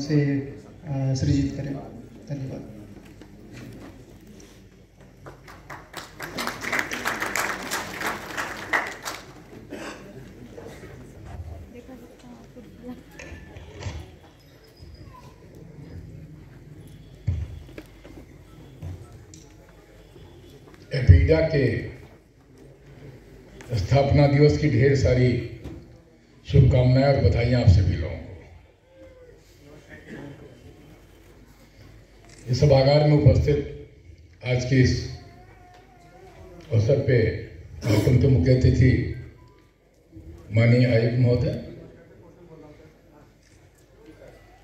से सृजित करें। धन्यवाद। एपीडा के स्थापना दिवस की ढेर सारी शुभकामनाएँ और बधाइयाँ आप सभी लोगों को इस सभागार में उपस्थित आज के इस अवसर पे कार्यक्रम के मुख्य अतिथि माननीय आयुक्त महोदय,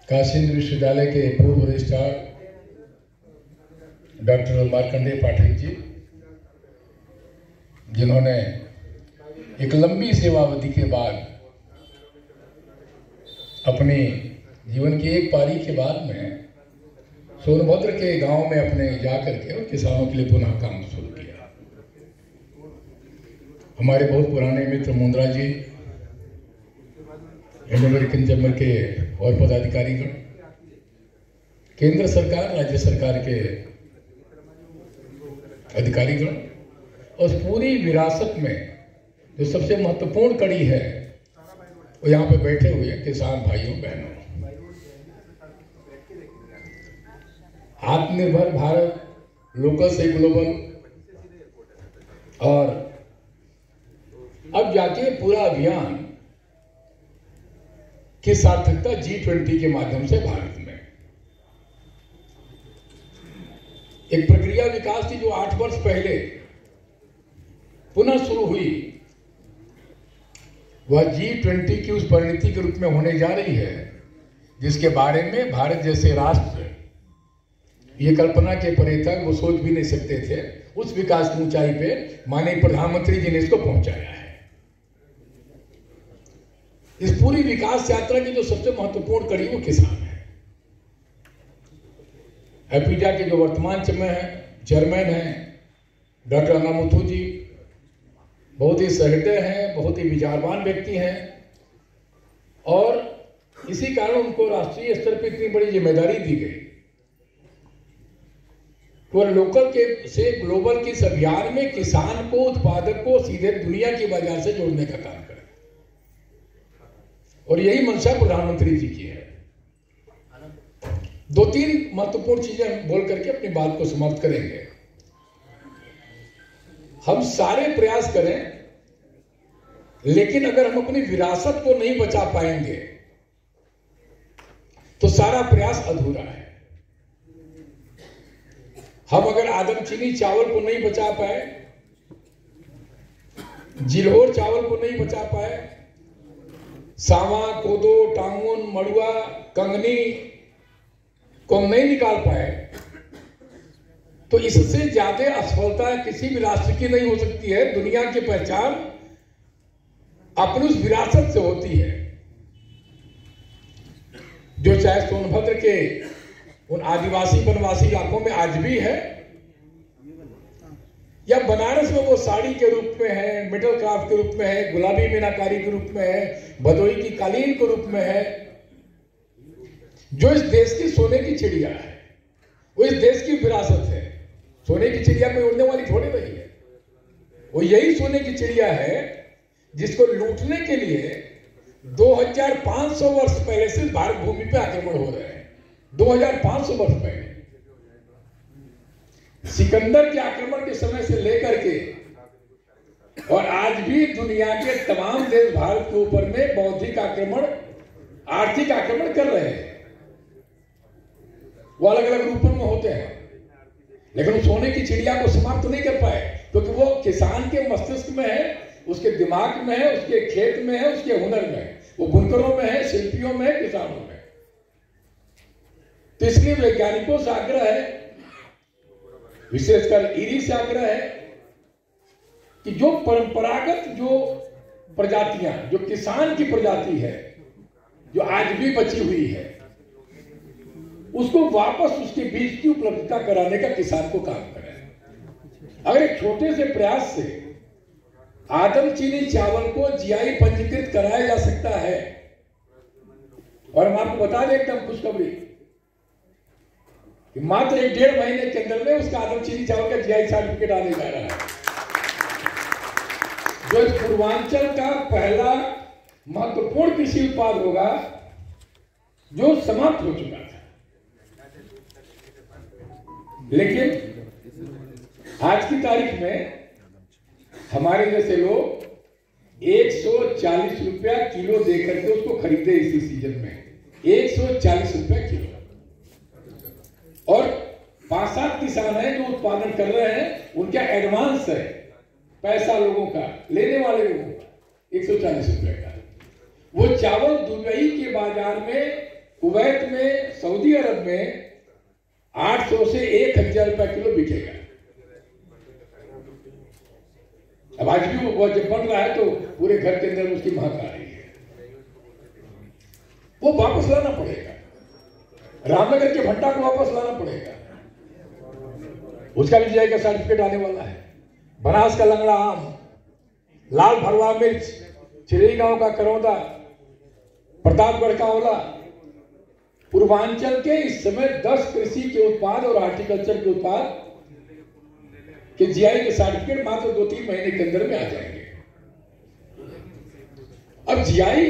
काशी विश्वविद्यालय के पूर्व रजिस्ट्रार डॉक्टर मार्कंडेय पाठक जी, जिन्होंने एक लंबी सेवावधि के बाद अपने जीवन की एक पारी के बाद में सोनभद्र के गाँव में अपने जा करके और किसानों के लिए पुनः काम शुरू किया। हमारे बहुत पुराने मित्र मुंद्रा जी अमेरिकन चैम्बर के और पदाधिकारीगण केंद्र सरकार, राज्य सरकार के अधिकारीगण और पूरी विरासत में जो सबसे महत्वपूर्ण कड़ी है, वो यहाँ पे बैठे हुए किसान भाइयों, बहनों। आत्मनिर्भर भारत लोकल से ग्लोबल और अब जाके पूरा अभियान की सार्थकता जी ट्वेंटी के माध्यम से भारत में। एक प्रक्रिया विकास थी जो आठ वर्ष पहले पुनः शुरू हुई, वह जी ट्वेंटी की उस परिणति के रूप में होने जा रही है, जिसके बारे में भारत जैसे राष्ट्र ये कल्पना के परे तक वो सोच भी नहीं सकते थे। उस विकास की ऊंचाई पे माननीय प्रधानमंत्री जी ने इसको पहुँचाया है। इस पूरी विकास यात्रा की जो सबसे महत्वपूर्ण कड़ी वो किसान है। एपीडा के जो वर्तमान समय है, चेयरमैन है, डॉक्टर अनामुथु जी, बहुत ही सहृदय हैं, बहुत ही विचारवान व्यक्ति हैं और इसी कारण उनको राष्ट्रीय स्तर पर इतनी बड़ी ज़िम्मेदारी दी गई। वो लोकल के, से ग्लोबल के अभियान में किसान को, उत्पादक को सीधे दुनिया की बाज़ार से जोड़ने का काम करें। और यही मंशा प्रधानमंत्री जी की है। दो तीन महत्वपूर्ण चीज़ें बोल करके अपनी बात को समाप्त करेंगे। हम सारे प्रयास करें, लेकिन अगर हम अपनी विरासत को नहीं बचा पाएँगे तो सारा प्रयास अधूरा है। हम अगर आदम चीनी चावल को नहीं बचा पाए जिलोर चावल को नहीं बचा पाए, सावा, कोदो, टांगुन, मड़ुआ, कंगनी को नहीं निकाल पाए तो इससे ज़्यादा असफलता किसी भी राष्ट्र की नहीं हो सकती है। दुनिया की पहचान अपनी उस विरासत से होती है, जो चाहे सोनभद्र के उन आदिवासी वनवासी इलाकों में आज भी है। या बनारस में वो साड़ी के रूप में है मिडल क्राफ्ट के रूप में है, गुलाबी मीनाकारी के रूप में है भदोई की कालीन के रूप में है। जो इस देश की सोने की चिड़िया है, वो इस देश की विरासत है। सोने की चिड़िया में उड़ने वाली थोड़ी नहीं है। वो यही सोने की चिड़िया है, जिसको लूटने के लिए 2500 वर्ष पहले से भारत भूमि पे आक्रमण हो रहे हैं। 2500 वर्ष पहले। सिकंदर के आक्रमण के समय से लेकर के और आज भी दुनिया के तमाम देश भारत के ऊपर में बौद्धिक आक्रमण, आर्थिक आक्रमण कर रहे हैं। वो अलग अलग रूपों में होते हैं। लेकिन उस सोने की चिड़िया को समाप्त नहीं कर पाए, क्योंकि वो किसान के मस्तिष्क में है, उसके दिमाग में है, उसके खेत में है, उसके हुनर में है। वो बुनकरों में है, शिल्पियों में है, किसानों में तो इसलिए वैज्ञानिकों से आग्रह है, विशेषकर ईरी से आग्रह है, कि जो परंपरागत जो प्रजातियाँ, जो किसान की प्रजाति है, जो आज भी बची हुई है, उसको वापस उसके बीज की उपलब्धता कराने का किसान को काम करें। अगर एक छोटे से प्रयास से आदम चीनी चावल को जीआई पंजीकृत कराया जा सकता है, और हम आपको बता दें एकदम खुशखबरी कि मात्र एक डेढ़ महीने के अंदर में उसका आदम चीनी चावल का जीआई सर्टिफिकेट आने जा रहा है। जो इस पूर्वांचल का पहला महत्वपूर्ण कृषि उत्पाद होगा, जो समाप्त हो चुका था। लेकिन आज की तारीख में हमारे जैसे लोग 140 रुपया किलो देकर के उसको खरीदे इसी सीज़न में। 140 रुपया किलो। और पाँच सात किसान हैं जो उत्पादन कर रहे हैं, उनका एडवांस है पैसा लोगों का, लेने वाले लोगों का, एक सौ चालीस रुपए का। वो चावल दुबई के बाज़ार में, कुवैत में, सऊदी अरब में 800 से 1000 रुपए किलो बिकेगा। अब आज भी वो जब बन रहा है तो पूरे घर के अंदर उसकी महक आ रही है। वो वापस लाना पड़ेगा। रामनगर के भट्टा को वापस लाना पड़ेगा। उसका भी का सर्टिफिकेट आने वाला है। बनास का लंगड़ा आम, लाल भरवा मिर्च चिड़ई गाँव का करौदा, प्रतापगढ़ का ओला। पूर्वांचल के इस समय 10 कृषि के उत्पाद और हार्टिकल्चर के उत्पाद के जीआई के सर्टिफिकेट मात्र दो तीन महीने के अंदर में आ जाएँगे। अब जीआई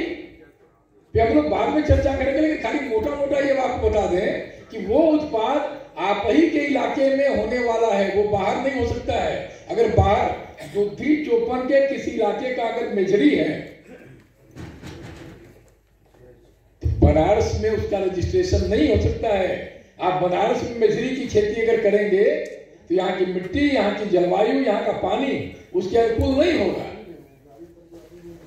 हम लोग बाद में चर्चा करेंगे, लेकिन खाली मोटा मोटा ये बात बता दें कि वो उत्पाद आप ही के इलाके में होने वाला है, वो बाहर नहीं हो सकता है। अगर बाहर बुद्धि चौपन के किसी इलाके का अगर मेजरी है तो बनारस में उसका रजिस्ट्रेशन नहीं हो सकता है। आप बनारस में मेजरी की खेती अगर करेंगे तो यहाँ की मिट्टी, यहाँ की जलवायु, यहाँ का पानी, उसके अनुकूल नहीं होगा।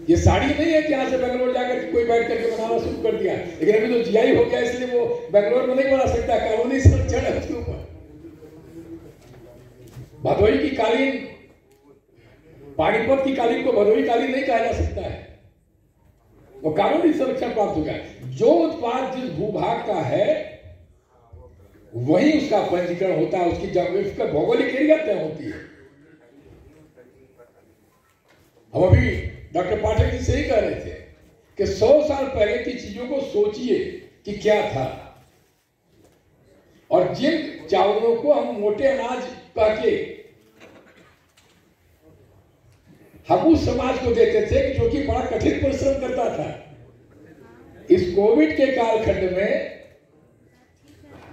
ये साड़ी नहीं है कि यहाँ से बेंगलोर जाकर कोई बैठ करके बनाना शुरू कर दिया। लेकिन अभी तो जीआई हो गया, इसलिए वो बेंगलोर में नहीं बना सकता कानूनी संरक्षण है उसके ऊपर। भदोई की कालीन, पानीपत की कालीन को भदोई कालीन नहीं कहा जा सकता है। वो कानूनी संरक्षण प्राप्त हो गया जो उत्पाद जिस भूभाग का है, वही उसका पंजीकरण होता है, उसकी उसका भौगोलिक एरिया तय होती है। हम अभी डॉक्टर पाठक जी सही कह रहे थे कि सौ साल पहले की चीज़ों को सोचिए कि क्या था। और जिन चावलों को हम मोटे अनाज कह के हम उस समाज को देते थे, जो कि बड़ा कठिन परिश्रम करता था, इस कोविड के कालखंड में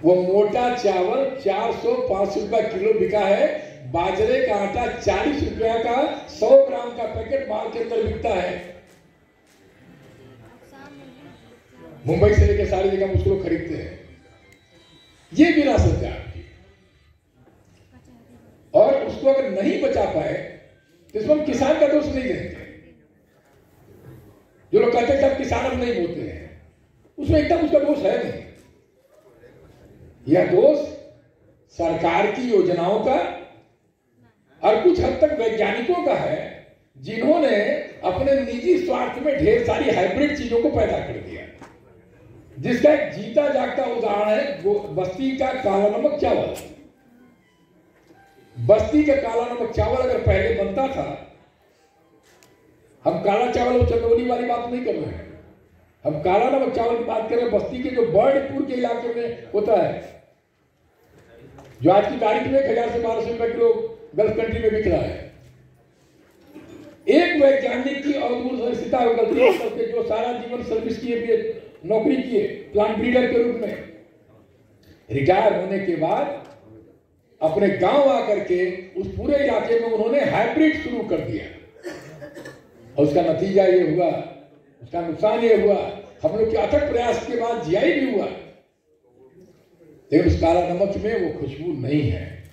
वो मोटा चावल 400-500 रुपया किलो बिका है, बाजरे का आटा 40 रुपया का पान का पैकेट बाल के अंदर बिकता है। मुंबई से लेकर सारी जगह उसको खरीदते हैं। ये विरासत है आपकी। और उसको अगर नहीं बचा पाए तो इसमें हम किसान का दोष नहीं देते जो लोग कहते हैं सब किसान अब नहीं बोलते हैं, उसमें एकदम उसका दोष है नहीं। यह दोष सरकार की योजनाओं का और कुछ हद तक वैज्ञानिकों का है जिन्होंने अपने निजी स्वार्थ में ढेर सारी हाइब्रिड चीज़ों को पैदा कर दिया। जिसका एक जीता जागता उदाहरण है बस्ती का काला नमक चावल। बस्ती का काला नमक चावल अगर पहले बनता था, हम काला चावल और चंदौली वाली बात नहीं कर रहे हैं। हम काला नमक चावल की बात कर, बस्ती के जो बर्डपुर के इलाके में होता है, जो आज की तारीख में एक हज़ार से बारह सौ रुपए किलो गल्फ कंट्री में बिक रहा है। एक वैज्ञानिक की अदूरदर्शिता गलती करके जो सारा जीवन सर्विस किए नौकरी किए प्लांट ब्रीडर के रूप में। रिटायर होने के बाद अपने गाँव आकर के उस पूरे इलाके में उन्होंने हाइब्रिड शुरू कर दिया। और उसका नतीजा ये हुआ, उसका नुकसान ये हुआ, हम लोग के अथक प्रयास के बाद जियाई भी हुआ। लेकिन उस काला नमक में वो खुशबू नहीं है।